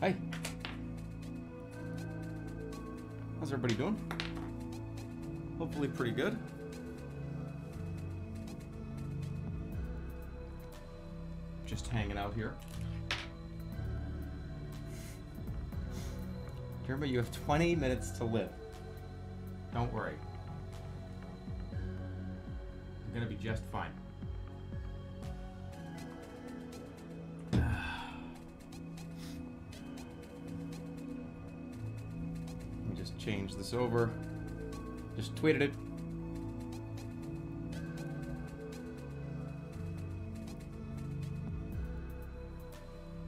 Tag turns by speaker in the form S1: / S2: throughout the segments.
S1: Hey. How's everybody doing? Hopefully pretty good. Just hanging out here. Remember, you have 20 minutes to live. Don't worry. I'm gonna be just fine. Change this over. Just tweeted it.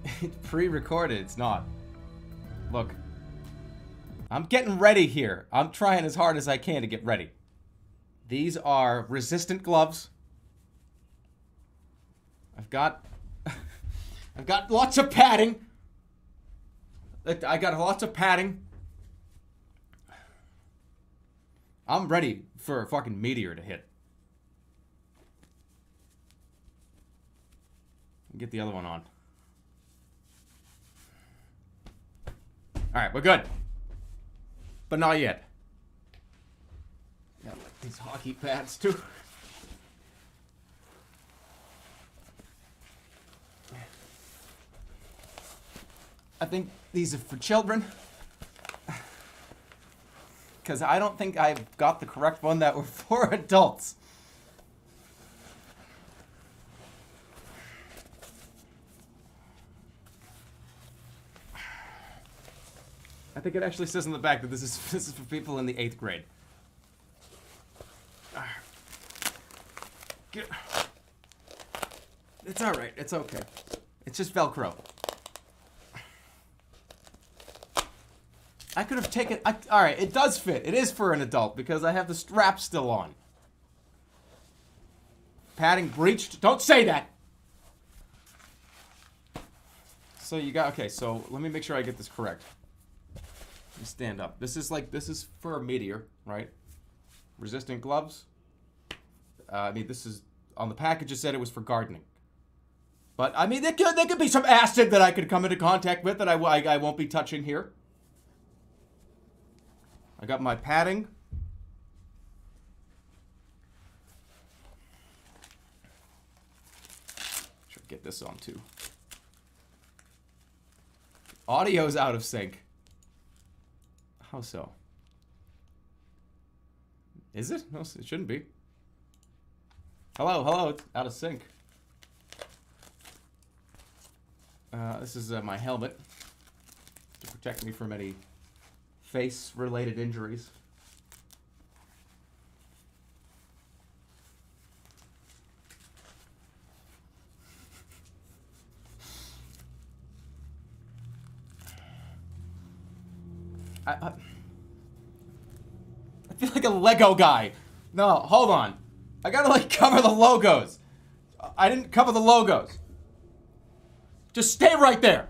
S1: It's pre-recorded. It's not. Look. I'm getting ready here. I'm trying as hard as I can to get ready. These are resistant gloves. I've got I've got lots of padding. I got lots of padding. I'm ready for a fucking meteor to hit. Get the other one on. All right, we're good. But not yet. Got like these hockey pads too. I think these are for children. Because I don't think I've got the correct one that were for adults. I think it actually says in the back that this is this is for people in the eighth grade. It's all right. It's okay. It's just Velcro. I could have taken. I, all right, it does fit. It is for an adult because I have the strap still on. Padding breached. Don't say that. So you got okay. So let me make sure I get this correct. Stand up. This is like this is for a meteor, right? Resistant gloves. Uh, I mean, this is on the package. It said it was for gardening. But I mean, there could, there could be some acid that I could come into contact with that I, I, I won't be touching here. I got my padding. Should get this on too. Audio's out of sync. How so? Is it? No, it shouldn't be. Hello, hello, it's out of sync. Uh, this is uh, my helmet to protect me from any face-related injuries. I, I, I feel like a Lego guy. No, hold on. I gotta like cover the logos. I didn't cover the logos. Just stay right there.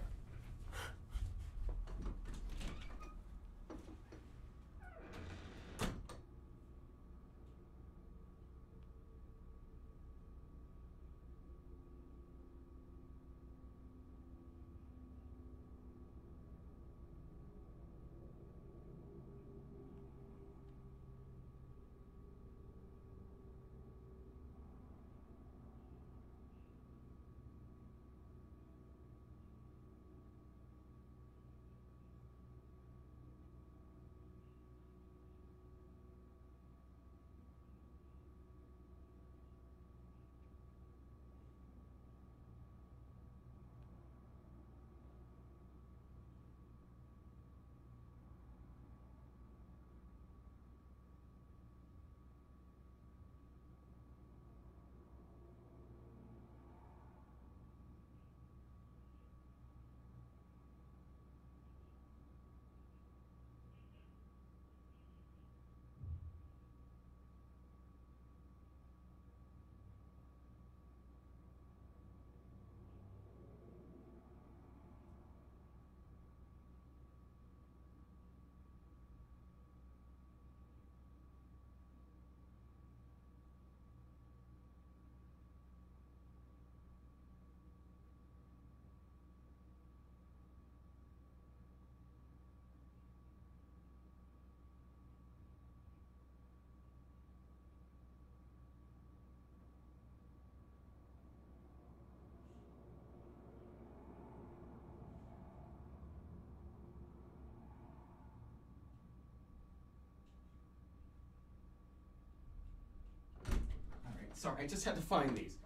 S1: Sorry, I just had to find these.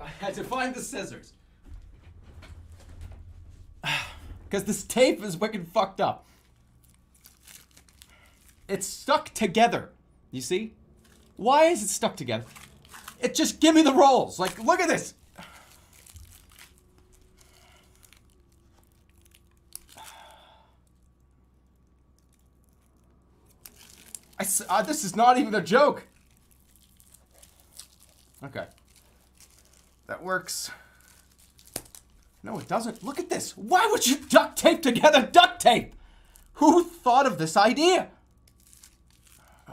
S1: I had to find the scissors. Because this tape is wicked fucked up. It's stuck together. You see? Why is it stuck together? It just give me the rolls. Like, look at this. I uh, this is not even a joke. Okay. That works. No, it doesn't. Look at this. Why would you duct tape together duct tape? Who thought of this idea?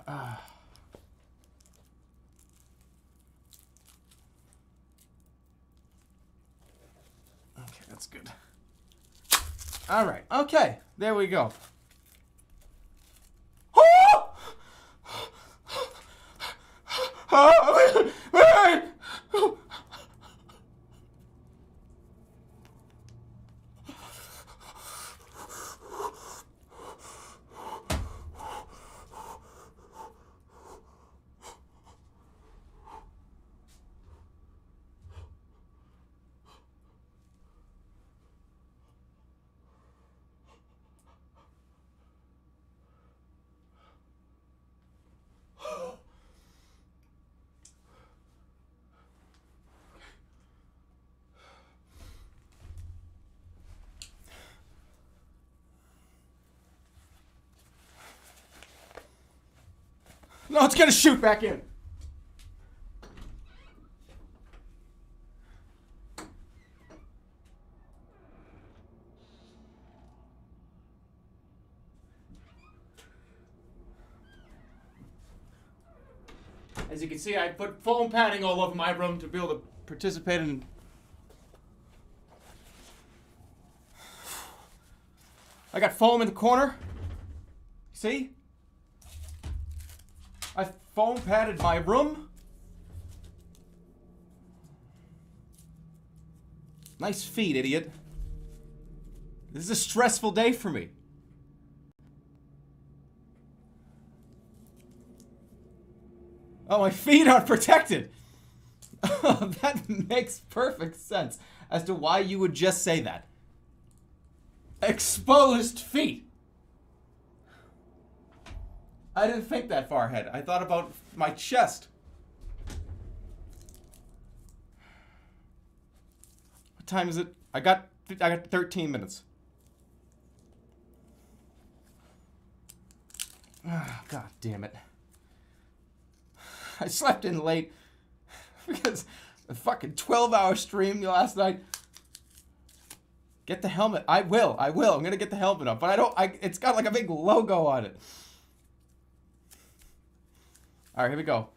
S1: Uh. Okay, that's good. All right. Okay, there we go. Wait! No, it's gonna shoot back in. As you can see, I put foam padding all over my room to be able to participate in. I got foam in the corner. See? Foam padded my room. Nice feet, idiot. This is a stressful day for me. Oh, my feet aren't protected. that makes perfect sense as to why you would just say that. Exposed feet. I didn't think that far ahead. I thought about my chest. What time is it? I got I got 13 minutes. Oh, God damn it. I slept in late because a fucking 12 hour stream last night. Get the helmet. I will. I will. I'm gonna get the helmet up, but I don't. I. It's got like a big logo on it. All right, here we go.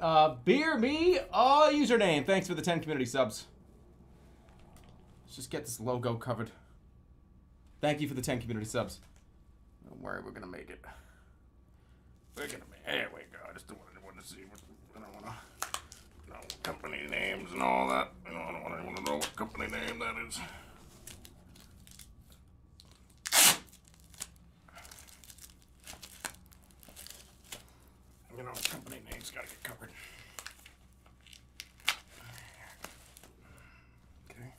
S1: Uh, beer me, uh, username. Thanks for the 10 community subs. Let's just get this logo covered. Thank you for the 10 community subs. Don't worry, we're gonna make it. We're gonna make it. There we go. I just don't want anyone to see. I don't wanna company names and all that. You know, I don't want anyone to know what company name that is. You know, company names gotta get covered. Okay.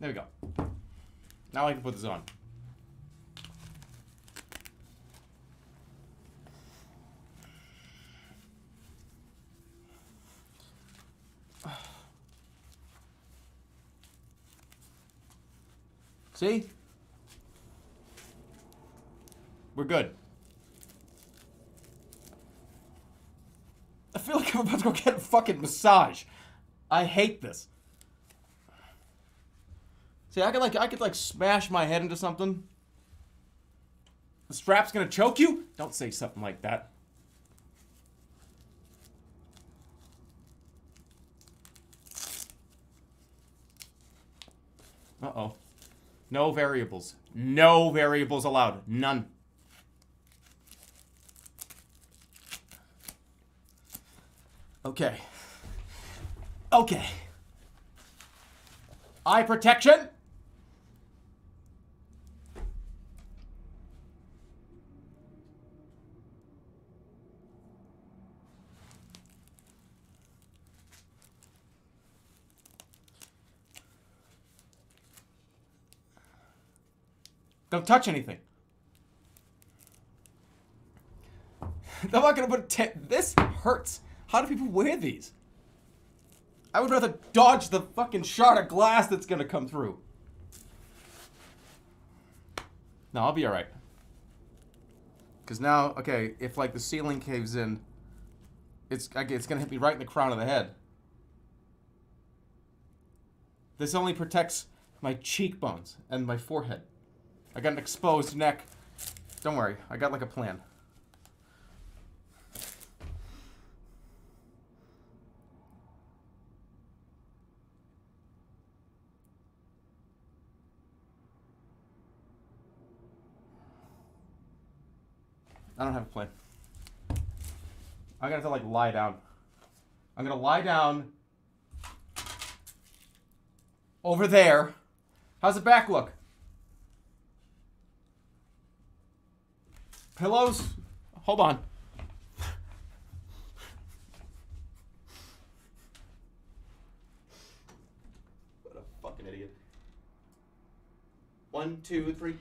S1: There we go. Now I can put this on. See? We're good. I feel like I'm about to go get a fucking massage. I hate this. See, I could like I could like smash my head into something. The strap's gonna choke you? Don't say something like that. Uh-oh. No variables. No variables allowed. None. Okay. Okay. Eye protection. Don't touch anything. I'm not gonna put this hurts. How do people wear these? I would rather dodge the fucking shard of glass that's gonna come through. No, I'll be alright. Cause now, okay, if like the ceiling caves in, it's it's gonna hit me right in the crown of the head. This only protects my cheekbones and my forehead. I got an exposed neck. Don't worry, I got like a plan. I don't have a plan. I'm gonna have to like lie down. I'm gonna lie down over there. How's the back look? Pillows? Hold on. what a fucking idiot. One, two, three.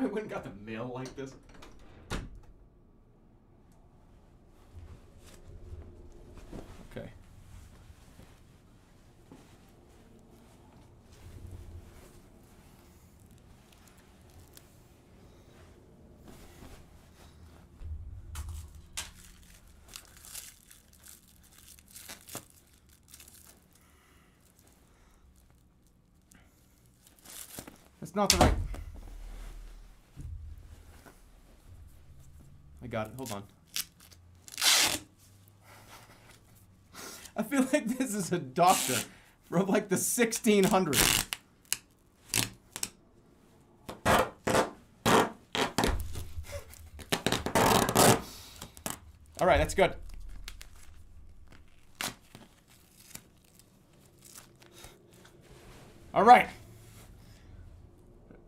S1: I and got the mail like this. Okay. That's not the right. Got it. Hold on. I feel like this is a doctor from like the 1600s. All right, that's good. All right.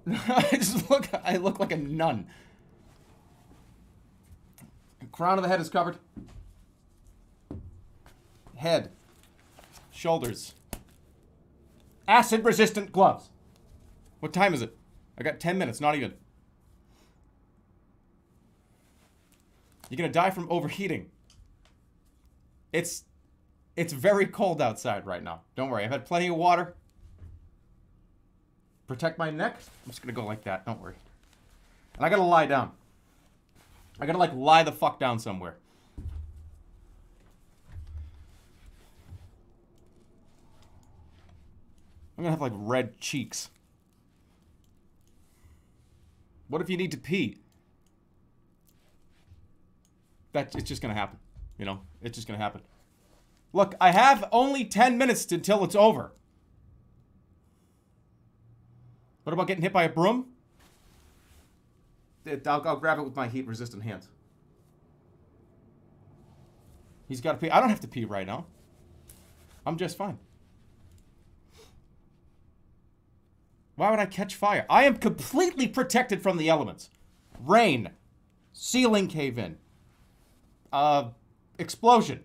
S1: I just look I look like a nun. Crown of the head is covered. Head. Shoulders. Acid resistant gloves. What time is it? I got 10 minutes, not even. You're gonna die from overheating. It's it's very cold outside right now. Don't worry, I've had plenty of water. Protect my neck. I'm just gonna go like that, don't worry. And I gotta lie down. I gotta like lie the fuck down somewhere. I'm gonna have like red cheeks. What if you need to pee? That it's just gonna happen. You know, it's just gonna happen. Look, I have only 10 minutes until it's over. What about getting hit by a broom? I'll, I'll grab it with my heat resistant hands. He's got to pee. I don't have to pee right now. I'm just fine. Why would I catch fire? I am completely protected from the elements. Rain, ceiling cave in, uh, explosion,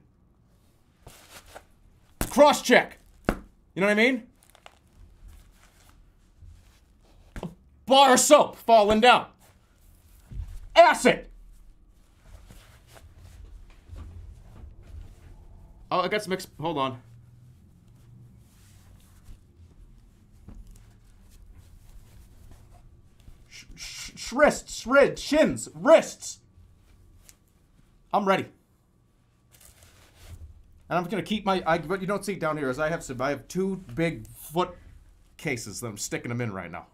S1: cross check. You know what I mean? Bar of soap falling down asset. Oh, I got some mixed. Hold on. Sh sh wrists, rid, shins, wrists. I'm ready. And I'm gonna keep my. I, what you don't see down here is I have some. I have two big foot cases that I'm sticking them in right now.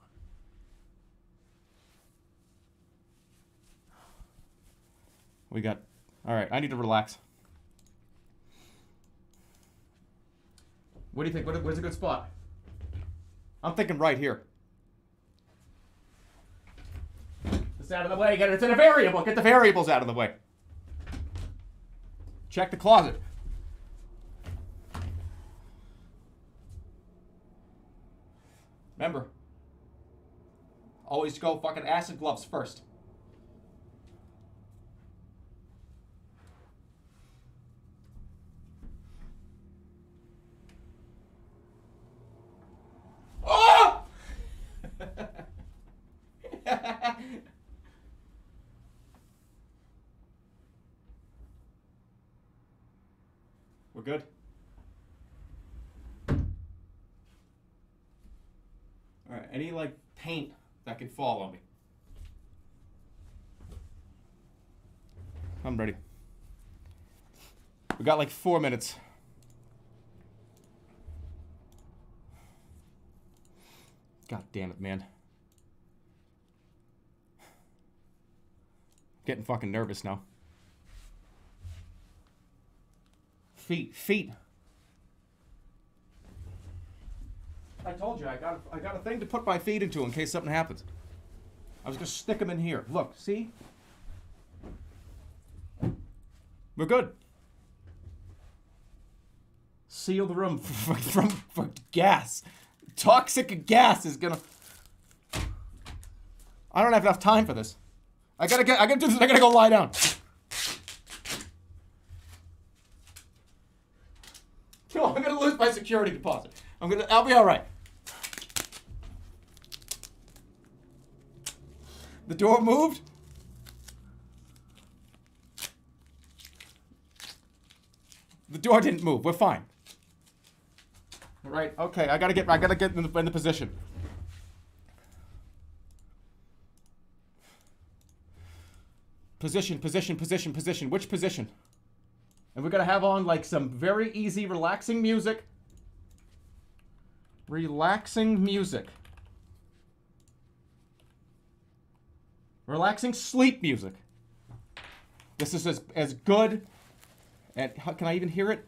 S1: We got. All right, I need to relax. What do you think? What, where's a good spot? I'm thinking right here. This out of the way. Get it. It's in a variable. Get the variables out of the way. Check the closet. Remember, always go fucking acid gloves first. Oh! We're good. All right, any like paint that can fall on me. I'm ready. We got like four minutes. God damn it, man. Getting fucking nervous now. Feet, feet. I told you I got I got a thing to put my feet into in case something happens. I was gonna stick them in here. Look, see? We're good. Seal the room from, from, from gas. Toxic gas is gonna. I don't have enough time for this. I gotta get. I gotta do this. I gotta go lie down. No, I'm gonna lose my security deposit. I'm gonna. I'll be all right. The door moved. The door didn't move. We're fine. All right. Okay. I gotta get. I gotta get in the, in the position. Position. Position. Position. Position. Which position? And we're gonna have on like some very easy, relaxing music. Relaxing music. Relaxing sleep music. This is as, as good. How, can I even hear it?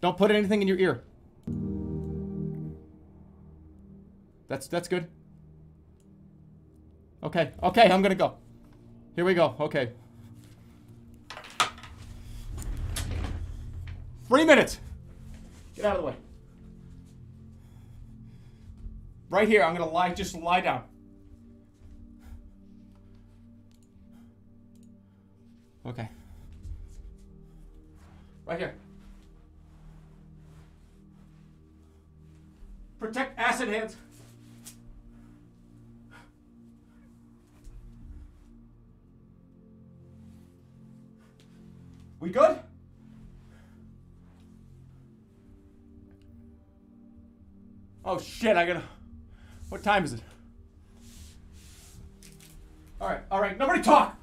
S1: Don't put anything in your ear. That's that's good. Okay, okay, I'm gonna go. Here we go. Okay. Three minutes. Get out of the way. Right here, I'm gonna lie, just lie down. Okay. Right here. Protect acid hands. We good? Oh shit, I gotta. What time is it? Alright, alright, nobody talk!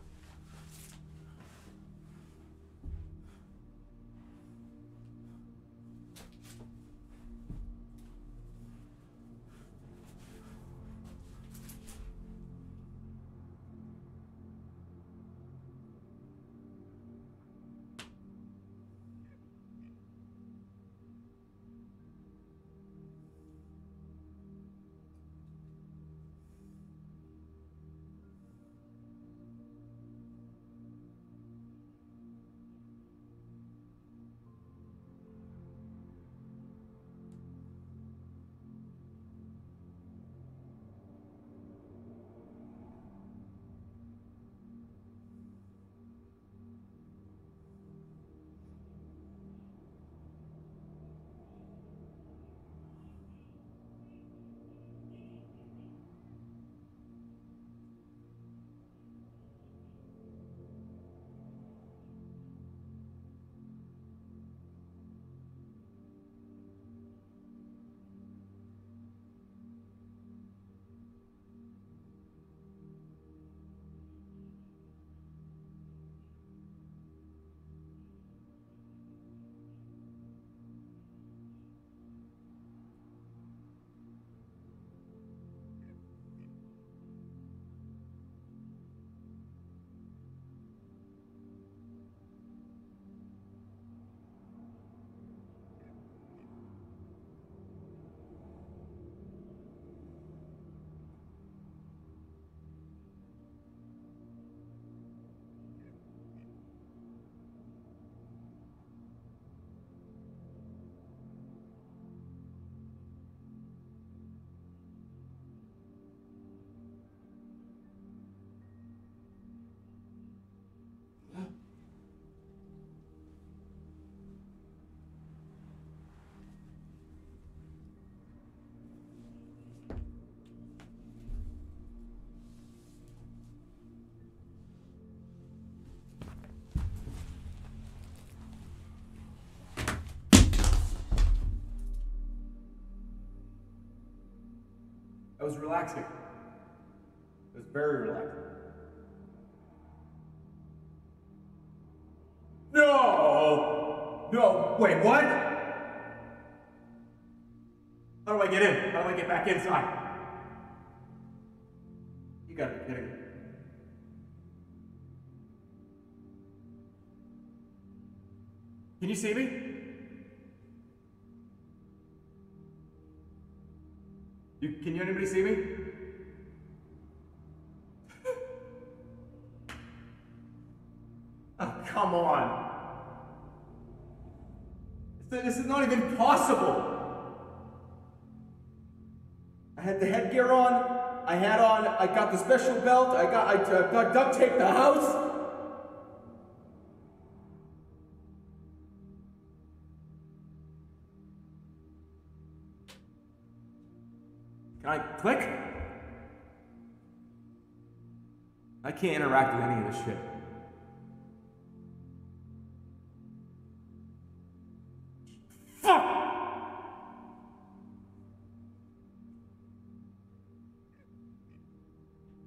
S1: That was relaxing. It was very relaxing. No! No, wait, what? How do I get in? How do I get back inside? You gotta be kidding me. Can you see me? You, can you anybody see me? oh, come on. This, is not even possible. I had the headgear on. I had on, I got the special belt. I got, I uh, got duct taped the house. Click? I can't interact with any of this shit.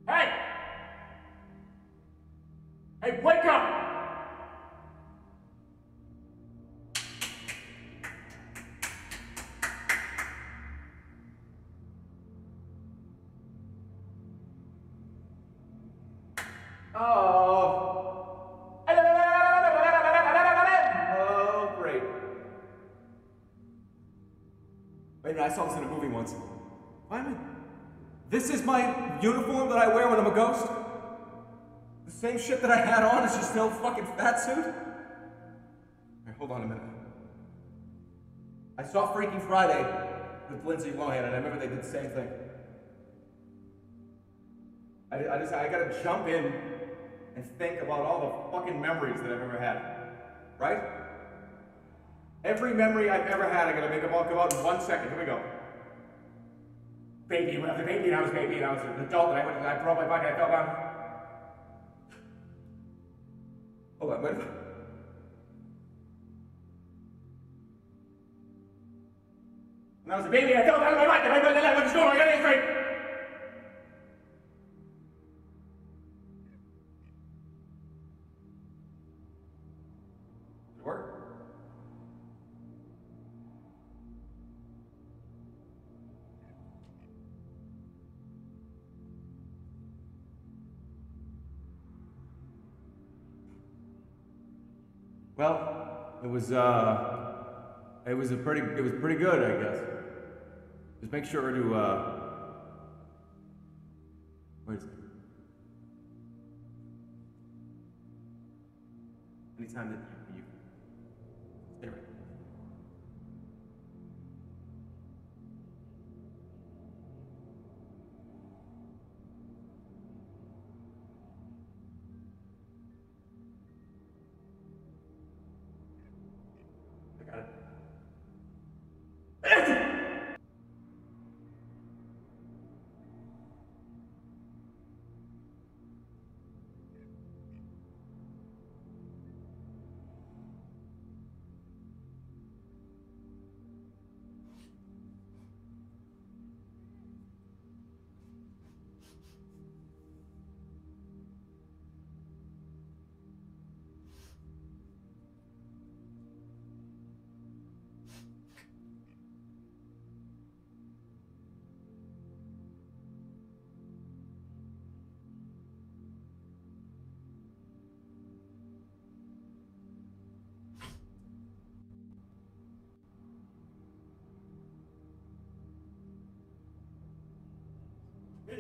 S1: Hey! Hey, wake up! Saw this in a movie once. Why am I... This is my uniform that I wear when I'm a ghost? The same shit that I had on is just no fucking fat suit? Alright, hold on a minute. I saw Freaky Friday with Lindsay Lohan, and I remember they did the same thing. I, I just, I gotta jump in and think about all the fucking memories that I've ever had. Right? Every memory I've ever had, I gotta make them all come out in one second. Here we go. Baby, when I was a baby, and I was a baby, and I was an adult, and I went, I broke my bike, and I fell down. Hold on, a minute. When I was a baby, I fell down my bike, and I went, I went to school, I got it straight. Well, it was uh, it was a pretty, it was pretty good, I guess. Just make sure to uh, wait. Anytime that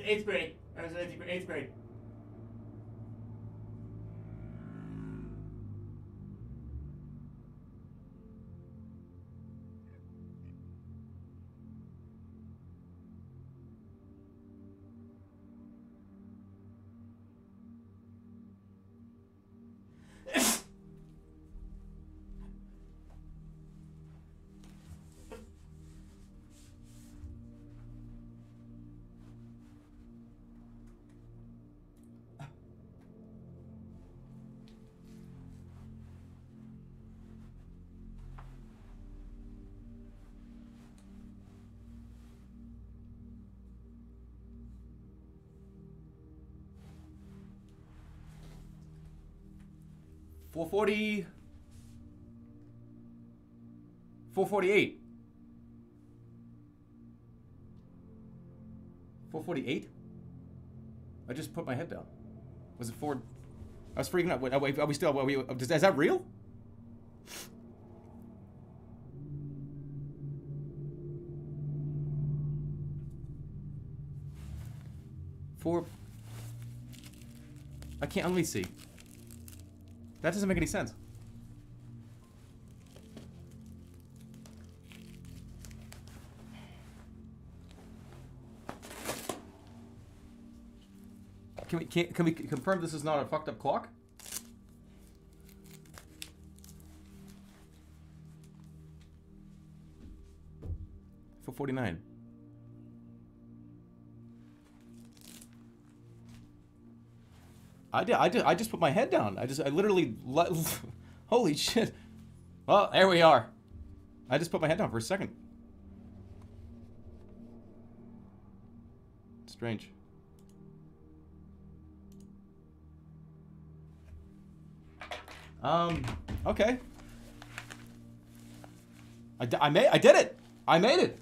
S2: Eighth grade. I was in eighth grade.
S1: 440. 448. 448? I just put my head down. Was it four? I was freaking out. Wait, are we, are we still? Are we, is that real? Four. I can't. Let me see. That doesn't make any sense. Can we can, can we confirm this is not a fucked up clock? For 49. I did. I did. I just put my head down. I just. I literally. Holy shit. Well, there we are. I just put my head down for a second. Strange. Um. Okay. I, I made. I did it. I made it.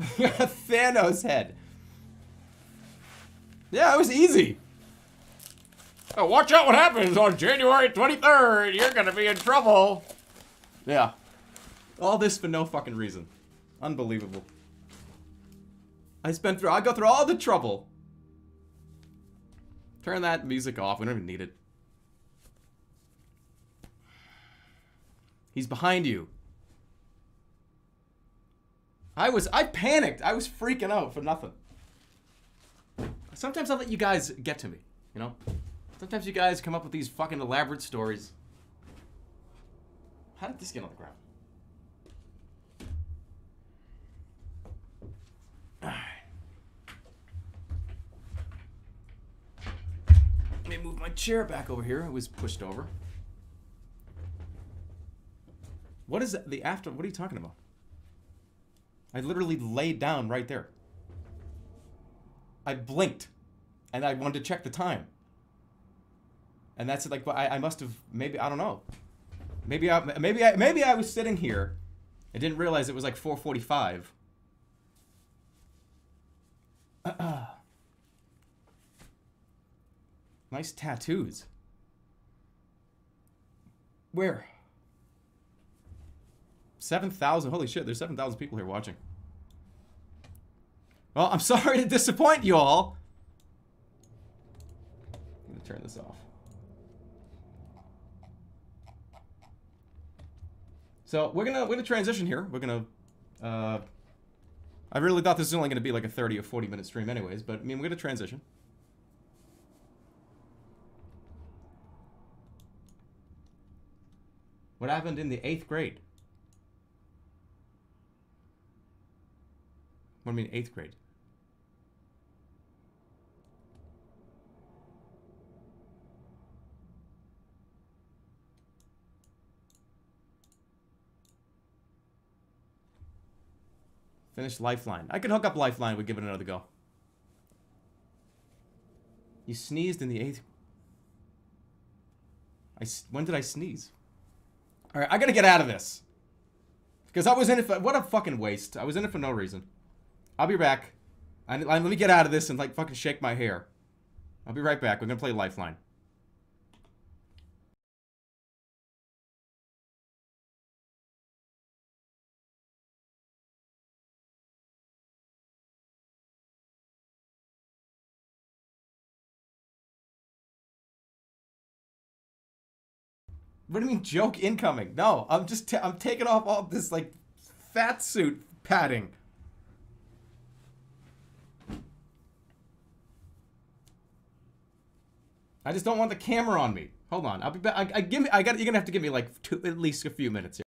S1: Thanos head. Yeah, it was easy. Oh, watch out what happens on January 23rd. You're going to be in trouble. Yeah. All this for no fucking reason. Unbelievable. I spent through, I go through all the trouble. Turn that music off. We don't even need it. He's behind you. I was, I panicked. I was freaking out for nothing. Sometimes I'll let you guys get to me, you know? Sometimes you guys come up with these fucking elaborate stories. How did this get on the ground? Alright. Let me move my chair back over here. It was pushed over. What is the after? What are you talking about? I literally laid down right there. I blinked, and I wanted to check the time. And that's like I, I must have maybe I don't know. Maybe I maybe I maybe I was sitting here. I didn't realize it was like 4:45. Uh, nice tattoos. Where? 7,000. Holy shit, there's 7,000 people here watching. Well, I'm sorry to disappoint you all. I'm gonna turn this off. So we're gonna we're gonna transition here. We're gonna. Uh, I really thought this was only gonna be like a 30 or 40 minute stream, anyways. But I mean, we're gonna transition. What happened in the eighth grade? What do you mean eighth grade? Finish Lifeline. I could hook up Lifeline. We'd give it another go. You sneezed in the eighth. I when did I sneeze? All right, I gotta get out of this because I was in it for what a fucking waste. I was in it for no reason. I'll be back. Let me get out of this and like fucking shake my hair. I'll be right back. We're gonna play Lifeline. What do you mean joke incoming? No, I'm just I'm taking off all this like fat suit padding. I just don't want the camera on me. Hold on, I'll be back. I, I give me. I got. You're gonna have to give me like two, at least a few minutes here.